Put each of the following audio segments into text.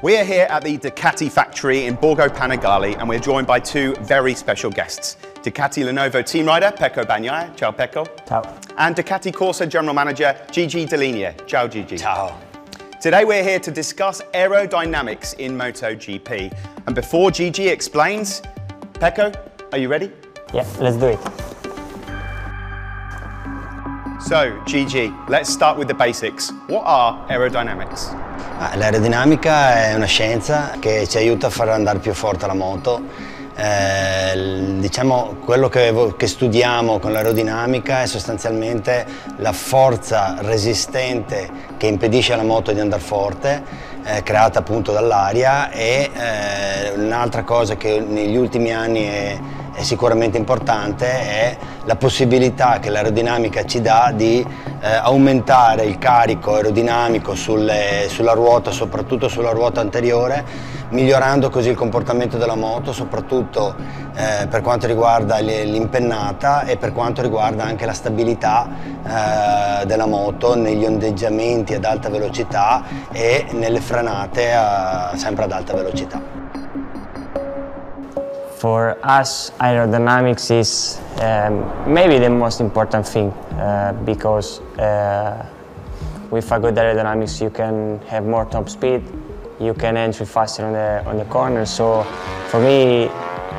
We are here at the Ducati factory in Borgo Panigale and we're joined by two very special guests. Ducati Lenovo team rider Pecco Bagnaia, ciao Pecco. Ciao. And Ducati Corsa general manager Gigi Delinia, ciao Gigi. Ciao. Today we're here to discuss aerodynamics in MotoGP. And before Gigi explains, Pecco, are you ready? Yeah, let's do it. So, Gigi, let's start with the basics. What are aerodynamics? L'aerodinamica è una scienza che ci aiuta a far andare più forte la moto. Eh, diciamo, quello che, che studiamo con l'aerodinamica è sostanzialmente la forza resistente che impedisce alla moto di andare forte, eh, creata appunto dall'aria e eh, un'altra cosa che negli ultimi anni è, è sicuramente importante è la possibilità che l'aerodinamica ci dà di eh, aumentare il carico aerodinamico sulle, sulla ruota, soprattutto sulla ruota anteriore, migliorando così il comportamento della moto, soprattutto eh, per quanto riguarda l'impennata e per quanto riguarda anche la stabilità eh, della moto negli ondeggiamenti ad alta velocità e nelle frenate a, sempre ad alta velocità. For us, aerodynamics is um, maybe the most important thing uh, because uh, with a good aerodynamics you can have more top speed, you can enter faster on the, on the corner. So for me,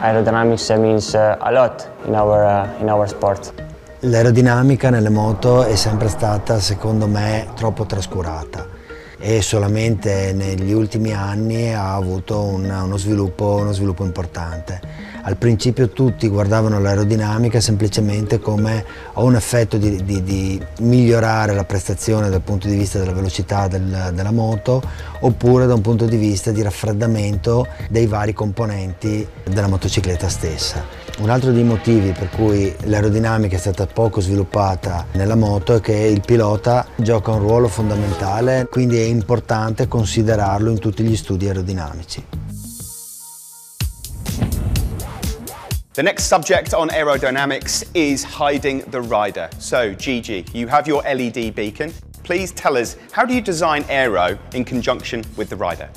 aerodynamics means uh, a lot in our, uh, in our sport. L'aerodinamica nelle moto è sempre stata, secondo me, troppo trascurata e solamente negli ultimi anni ha avuto un, uno, sviluppo, uno sviluppo importante. Al principio tutti guardavano l'aerodinamica semplicemente come un effetto di, di, di, migliorare la prestazione dal punto di vista della velocità del, della moto oppure da un punto di vista di raffreddamento dei vari componenti della motocicletta stessa. Un altro dei motivi per cui l'aerodinamica è stata poco sviluppata nella moto è che il pilota gioca un ruolo fondamentale, quindi è importante considerarlo in tutti gli studi aerodinamici. The next subject on aerodynamics is hiding the rider. So, Gigi, you have your LED beacon. Please tell us, how do you design aero in conjunction with the rider?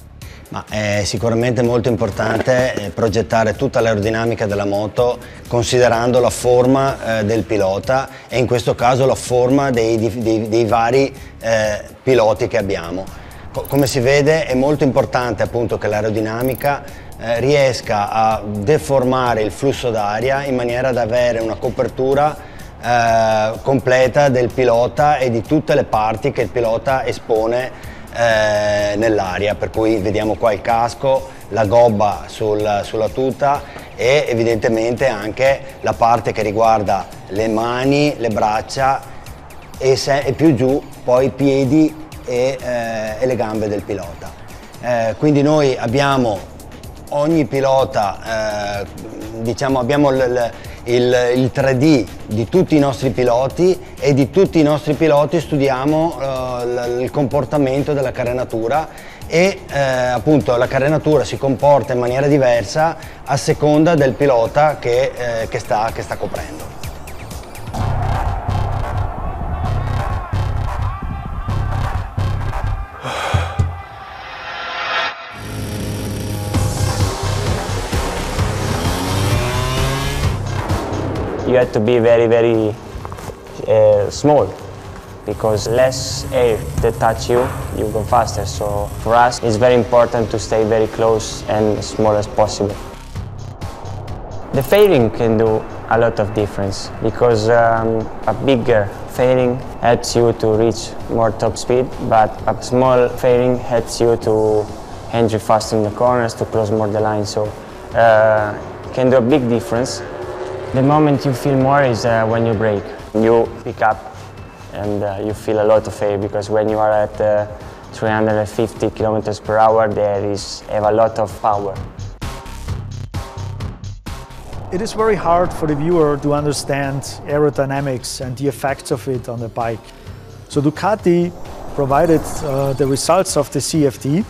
Ma è sicuramente molto importante eh, progettare tutta l'aerodinamica della moto considerando la forma eh, del pilota e in questo caso la forma dei, dei, dei vari eh, piloti che abbiamo. Co come si vede è molto importante appunto che l'aerodinamica riesca a deformare il flusso d'aria in maniera da avere una copertura completa del pilota e di tutte le parti che il pilota espone eh, nell'aria, per cui vediamo qua il casco, la gobba sul, sulla tuta e evidentemente anche la parte che riguarda le mani, le braccia e, se, e più giù poi i piedi e, eh, e le gambe del pilota. Eh, quindi noi abbiamo ogni pilota, eh, diciamo abbiamo l, il, il, 3D di tutti i nostri piloti e di tutti i nostri piloti studiamo uh, il comportamento della carenatura e eh, appunto la carenatura si comporta in maniera diversa a seconda del pilota che, eh, che, sta, che sta coprendo. You have to be very, very uh, small because less air that touch you, you go faster. So for us, it's very important to stay very close and as small as possible. The fairing can do a lot of difference because um, a bigger fairing helps you to reach more top speed, but a small fairing helps you to enter faster in the corners, to close more the line. So uh, can do a big difference. The moment you feel more is uh, when you brake. You pick up and uh, you feel a lot of air because when you are at uh, 350 kilometers per hour, there is have a lot of power. It is very hard for the viewer to understand aerodynamics and the effects of it on the bike. So Ducati provided uh, the results of the CFD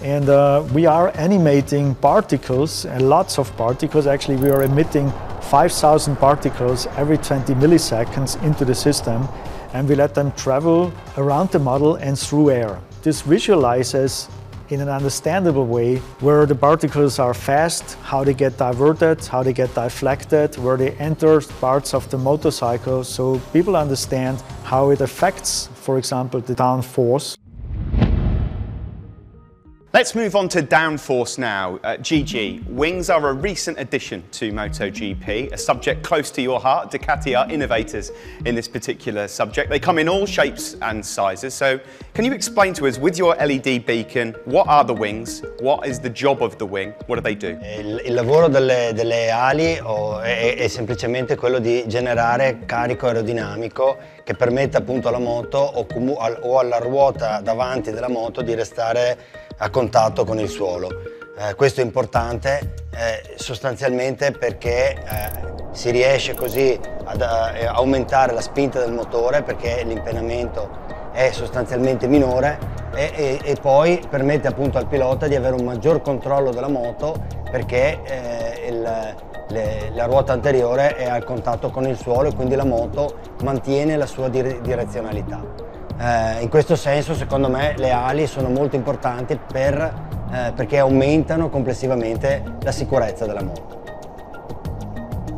and uh, we are animating particles and lots of particles. Actually, we are emitting 5,000 particles every 20 milliseconds into the system and we let them travel around the model and through air. This visualizes in an understandable way where the particles are fast, how they get diverted, how they get deflected, where they enter parts of the motorcycle so people understand how it affects, for example, the downforce. Let's move on to downforce now. Uh, GG, wings are a recent addition to MotoGP, a subject close to your heart. Ducati are innovators in this particular subject. They come in all shapes and sizes. So, can you explain to us, with your LED beacon, what are the wings? What is the job of the wing? What do they do? Il, il lavoro delle, delle ali oh, è, è semplicemente quello di generare carico aerodinamico che permette appunto alla moto o, o alla ruota davanti della moto di restare a contatto con il suolo. Eh, questo è importante eh, sostanzialmente perché eh, si riesce così ad eh, aumentare la spinta del motore perché l'impennamento è sostanzialmente minore e, e, e, poi permette appunto al pilota di avere un maggior controllo della moto perché eh, il, le, la ruota anteriore è al contatto con il suolo e quindi la moto mantiene la sua dire direzionalità. Eh, in questo senso secondo me le ali sono molto importanti per, eh, perché aumentano complessivamente la sicurezza della moto.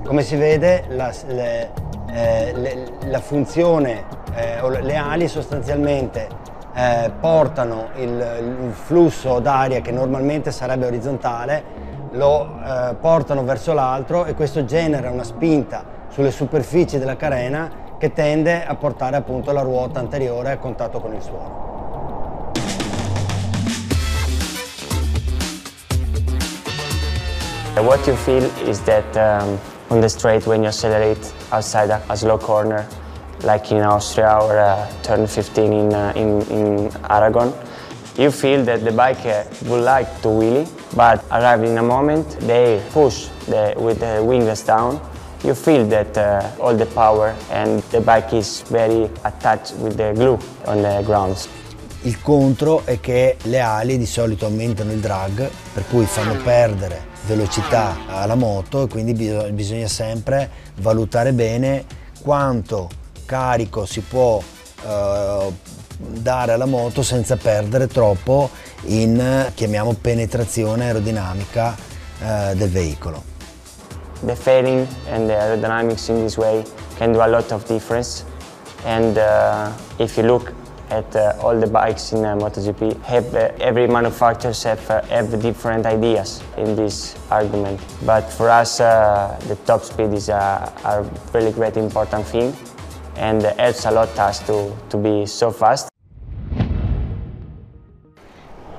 Come si vede la, le, eh, le, la funzione, eh, le ali sostanzialmente eh, portano il, il flusso d'aria che normalmente sarebbe orizzontale lo eh, portano verso l'altro e questo genera una spinta sulle superfici della carena che tende a portare appunto la ruota anteriore a contatto con il suolo. What you feel is that um, on the straight when you accelerate outside a, a slow corner, like in Austria or uh, turn 15 in, uh, in, in Aragon, you feel that the bike uh, would like to wheelie, but arriving in a moment, they push the, with the wings down you feel that uh, all the power and the bike is very attached with the glue on the ground. Il contro è che le ali di solito aumentano il drag, per cui fanno perdere velocità alla moto e quindi bisogna sempre valutare bene quanto carico si può uh, dare alla moto senza perdere troppo in, chiamiamo, penetrazione aerodinamica uh, del veicolo. The fairing and the aerodynamics in this way can do a lot of difference. And uh, if you look at uh, all the bikes in uh, MotoGP, have, uh, every manufacturers have, uh, have different ideas in this argument. But for us, uh, the top speed is a, a really great important thing and helps a lot us to, to be so fast.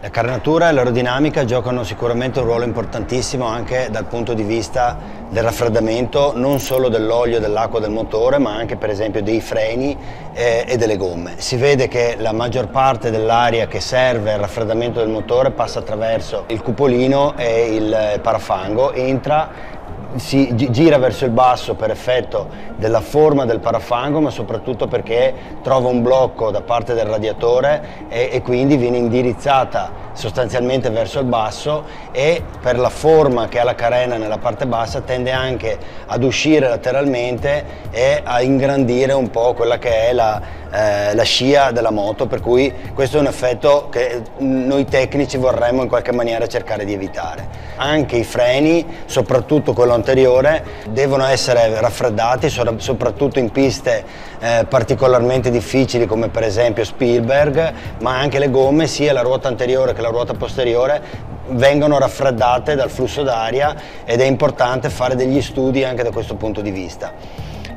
La carnatura e l'aerodinamica giocano sicuramente un ruolo importantissimo anche dal punto di vista del raffreddamento non solo dell'olio dell'acqua del motore ma anche per esempio dei freni eh, e delle gomme. Si vede che la maggior parte dell'aria che serve al raffreddamento del motore passa attraverso il cupolino e il parafango, entra si gira verso il basso per effetto della forma del parafango ma soprattutto perché trova un blocco da parte del radiatore e, e, quindi viene indirizzata sostanzialmente verso il basso e per la forma che ha la carena nella parte bassa tende anche ad uscire lateralmente e a ingrandire un po' quella che è la, eh, la scia della moto per cui questo è un effetto che noi tecnici vorremmo in qualche maniera cercare di evitare. Anche i freni, soprattutto quello anteriore, devono essere raffreddati soprattutto in piste eh, particolarmente difficili come per esempio Spielberg, ma anche le gomme, sia la ruota anteriore che la ruota posteriore, vengono raffreddate dal flusso d'aria ed è importante fare degli studi anche da questo punto di vista.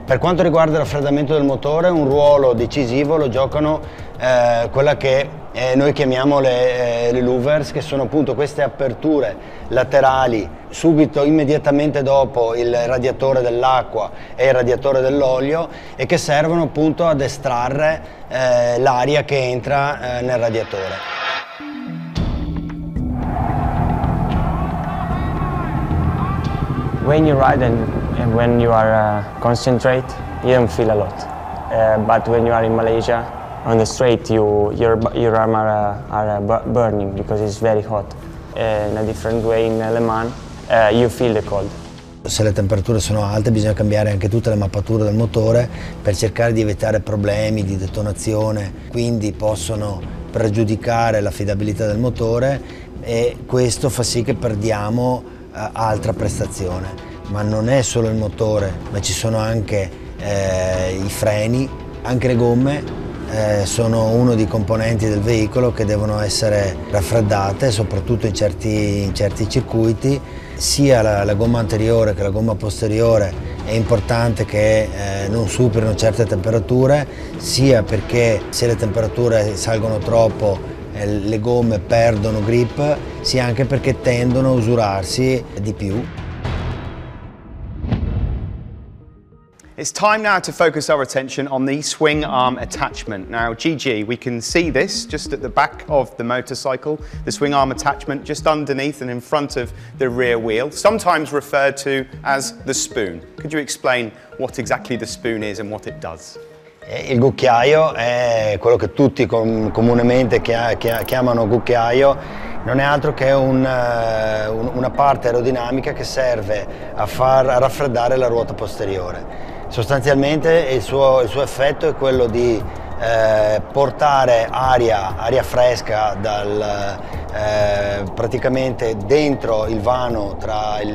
Per quanto riguarda il raffreddamento del motore, un ruolo decisivo lo giocano eh, quella che eh, noi chiamiamo le, eh, le, louvers, che sono appunto queste aperture laterali subito, immediatamente dopo il radiatore dell'acqua e il radiatore dell'olio e che servono appunto ad estrarre eh, l'aria che entra eh, nel radiatore. When you ride and, and when you are uh, concentrate, you don't feel a lot. Uh, but when you are in Malaysia, on the straight, you, your, your arms are, uh, are uh, burning because it's very hot. Uh, in a different way in Le Mans, uh, you feel the cold. Se le temperature sono alte bisogna cambiare anche tutte le mappature del motore per cercare di evitare problemi di detonazione, quindi possono pregiudicare l'affidabilità del motore e questo fa sì che perdiamo eh, altra prestazione. Ma non è solo il motore, ma ci sono anche eh, i freni, anche le gomme eh, sono uno dei componenti del veicolo che devono essere raffreddate, soprattutto in certi, in certi circuiti. Sia la, la, gomma anteriore che la gomma posteriore è importante che eh, non superino certe temperature, sia perché se le temperature salgono troppo eh, le gomme perdono grip, sia anche perché tendono a usurarsi di più. It's time now to focus our attention on the swing arm attachment. Now, GG, we can see this just at the back of the motorcycle, the swing arm attachment just underneath and in front of the rear wheel, sometimes referred to as the spoon. Could you explain what exactly the spoon is and what it does? Eh, il cucchiaio è quello che tutti comunemente chiamano cucchiaio, non è altro che un, eh, una parte aerodinamica che serve a far raffreddare la ruota posteriore. Sostanzialmente il suo, il suo effetto è quello di eh, portare aria, aria fresca dal, eh, praticamente dentro il vano tra il,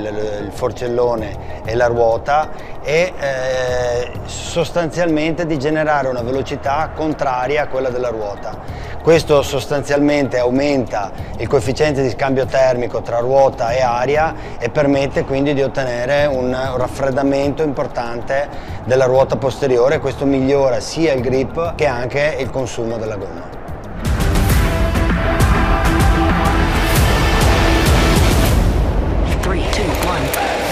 il, forcellone e la ruota e eh, sostanzialmente di generare una velocità contraria a quella della ruota. Questo sostanzialmente aumenta il coefficiente di scambio termico tra ruota e aria e permette quindi di ottenere un raffreddamento importante della ruota posteriore, questo migliora sia il grip che anche il consumo della gomma. Three, two, one.